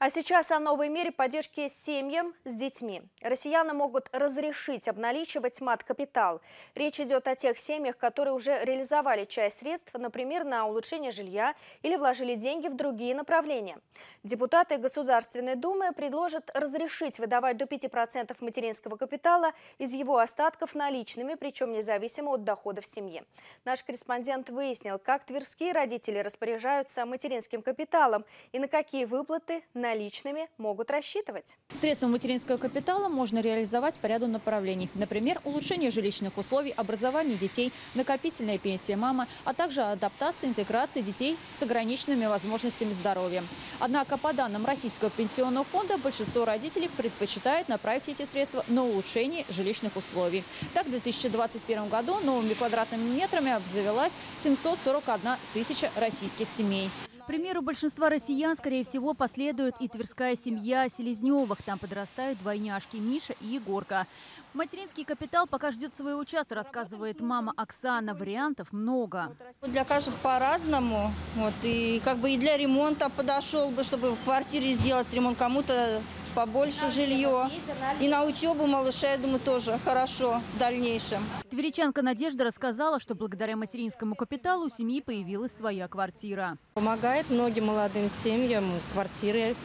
А сейчас о новой мере поддержки семьям с детьми. Россияне могут разрешить обналичивать мат-капитал. Речь идет о тех семьях, которые уже реализовали часть средств, например, на улучшение жилья или вложили деньги в другие направления. Депутаты Государственной Думы предложат разрешить выдавать до 5% материнского капитала из его остатков наличными, причем независимо от доходов семьи. Наш корреспондент выяснил, как тверские родители распоряжаются материнским капиталом и на какие выплаты на наличными могут рассчитывать. Средства материнского капитала можно реализовать по ряду направлений. Например, улучшение жилищных условий, образование детей, накопительная пенсия мамы, а также адаптация, интеграция детей с ограниченными возможностями здоровья. Однако, по данным Российского пенсионного фонда, большинство родителей предпочитают направить эти средства на улучшение жилищных условий. Так, в 2021 году новыми квадратными метрами обзавелась 741 тысяча российских семей примеру большинства россиян, скорее всего, последует и тверская семья Селезневых. Там подрастают двойняшки Миша и Егорка. Материнский капитал пока ждет своего часа, рассказывает мама Оксана. Вариантов много. Для каждого по-разному. Вот, и как бы и для ремонта подошел бы, чтобы в квартире сделать ремонт. Кому-то побольше жилье. И на учебу малыша, я думаю, тоже хорошо в дальнейшем. Тверичанка Надежда рассказала, что благодаря материнскому капиталу у семьи появилась своя квартира. Помогает многим молодым семьям квартиры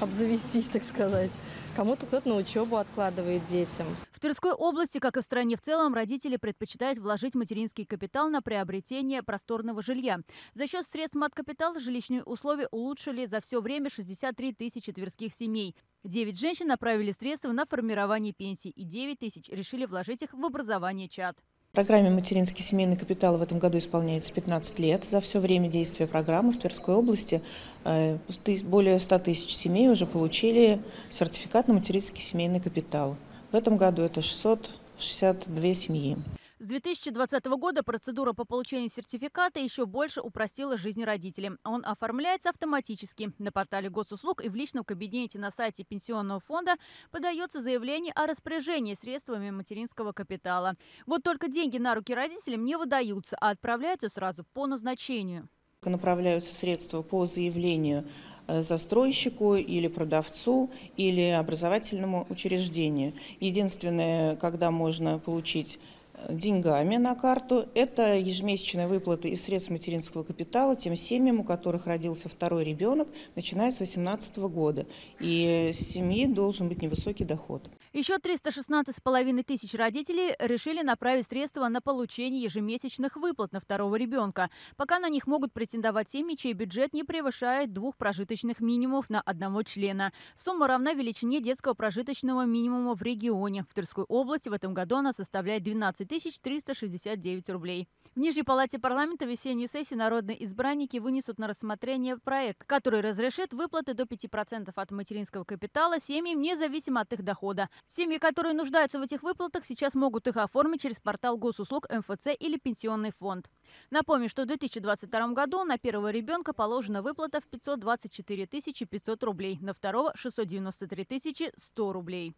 обзавестись, так сказать. Кому-то кто-то на учебу откладывает детям. В Тверской области, как и в стране в целом, родители предпочитают вложить материнский капитал на приобретение просторного жилья. За счет средств мат-капитала жилищные условия улучшили за все время 63 тысячи тверских семей. Девять женщин направили средства на формирование пенсий и 9 тысяч решили вложить их в образование чад. Программе «Материнский семейный капитал» в этом году исполняется 15 лет. За все время действия программы в Тверской области э, более 100 тысяч семей уже получили сертификат на материнский семейный капитал. В этом году это 662 семьи. С 2020 года процедура по получению сертификата еще больше упростила жизнь родителям. Он оформляется автоматически. На портале госуслуг и в личном кабинете на сайте Пенсионного фонда подается заявление о распоряжении средствами материнского капитала. Вот только деньги на руки родителям не выдаются, а отправляются сразу по назначению. Направляются средства по заявлению э, застройщику или продавцу или образовательному учреждению. Единственное, когда можно получить деньгами на карту. Это ежемесячная выплата из средств материнского капитала тем семьям, у которых родился второй ребенок, начиная с 2018 года. И семьи должен быть невысокий доход. Еще 316,5 тысяч родителей решили направить средства на получение ежемесячных выплат на второго ребенка. Пока на них могут претендовать семьи, чей бюджет не превышает двух прожиточных минимумов на одного члена. Сумма равна величине детского прожиточного минимума в регионе. В Тверской области в этом году она составляет 12 369 рублей. В Нижней палате парламента весеннюю сессию народные избранники вынесут на рассмотрение проект, который разрешит выплаты до 5% от материнского капитала семьям независимо от их дохода. Семьи, которые нуждаются в этих выплатах, сейчас могут их оформить через портал госуслуг МФЦ или пенсионный фонд. Напомню, что в 2022 году на первого ребенка положена выплата в 524 500 рублей, на второго – 693 100 рублей.